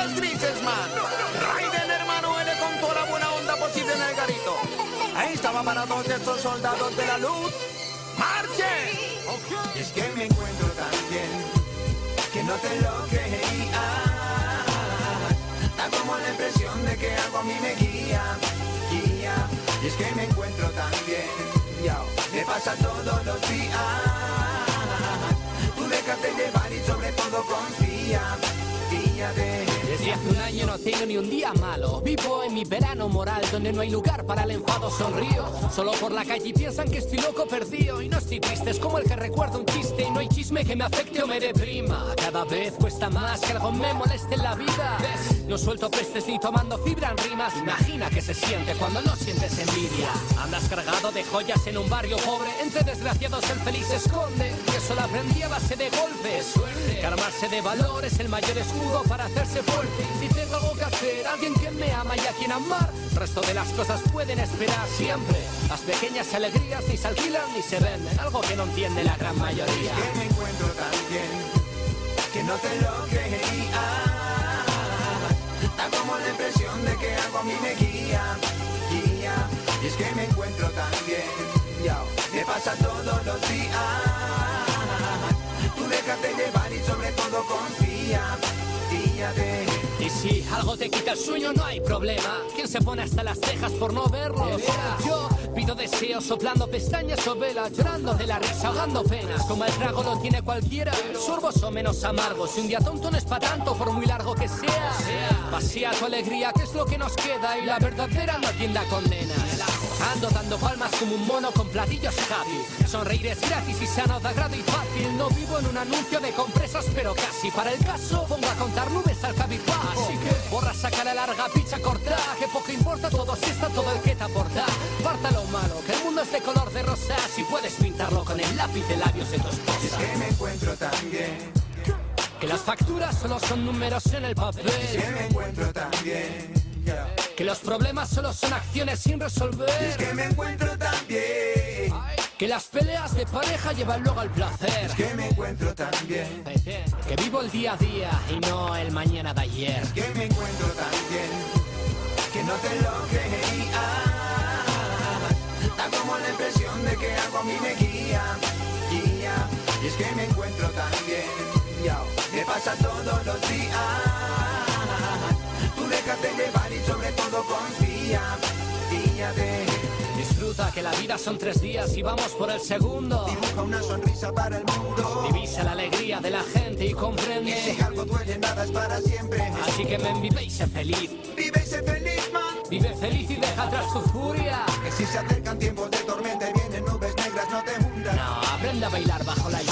días grises, man. Raiden, hermano, eres con toda la buena onda posible en el. Ahí estaba para todos estos soldados de la luz. ¡Marchen! Y es que me encuentro tan bien que no te lo creía. Da como la impresión de que algo a mí me guía, guía. Y es que me encuentro tan bien, me pasa todos los días. Desde hace un año no tengo ni un día malo. Vivo en mi verano moral donde no hay lugar para el enfado. Sonrío solo por la calle y piensan que estoy loco perdido. Y no estoy triste, es como el que recuerda un chiste. Y no hay chisme que me afecte o me deprima. Cada vez cuesta más que algo me moleste en la vida. No suelto pestes ni tomando fibra en rimas. Imagina que se siente cuando no sientes envidia. Andas cargado de joyas en un barrio pobre. Entre desgraciados el feliz se esconde. Y eso lo aprendí a base de golpes. Que armarse de valor es el mayor escudo para hacerse fuerte. Si tengo algo que hacer, alguien que me ama y a quien amar, el resto de las cosas pueden esperar siempre. Las pequeñas alegrías ni se alquilan ni se venden, algo que no entiende la gran mayoría. que me encuentro tan bien que no te lo creía. Da como la impresión de que algo a mí me guía, guía. Y es que me encuentro tan bien, me pasa todos los días. Tú déjate llevar y sobre todo. Y si algo te quita el sueño, no hay problema. ¿Quién se pone hasta las cejas por no verlo? Yo pido deseos, soplando pestañas o velas, llorando de la risa, ahogando penas. Como el trago lo tiene cualquiera, sorbos o menos amargos. Si un día tonto no es para tanto, por muy largo que sea. Pasea tu alegría, que es lo que nos queda. Y la verdadera no tienda condenas. Ando dando palmas como un mono con platillos happy. Sonreír es gratis y sano de agrado y fácil. No vivo en un anuncio de compresas, pero casi. Para el caso, pongo a contar nubes al cabizbajo. Así que borra, saca la larga, picha corta. Que poco importa todo si está todo el que te aporta. Parta lo malo, que el mundo es de color de rosa. Si puedes pintarlo con el lápiz de labios de tu Es esposa. que me encuentro tan bien, Que las facturas solo son números en el es que papel. me encuentro. Que los problemas solo son acciones sin Es resolver. que me encuentro tan bien, Que las peleas de pareja llevan luego al placer. es que me encuentro tan bien. Que vivo el día a día y no el mañana de ayer. que me encuentro tan bien que no te lo creía. Da como la impresión de que algo a mí me guía, guía. Y es que me encuentro tan bien, me pasa todos los días. Disfruta que la vida son tres días y vamos por el segundo. Dibuja una sonrisa para el mundo. Divisa la alegría de la gente y Y si comprende. algo duele, nada es para siempre. Así que ven, vive y sé feliz. Vive y sé feliz, man. Vive feliz y deja atrás tu furia. Que si se acercan tiempos de tormenta y vienen nubes negras, no te hundas. No, aprende a bailar bajo la.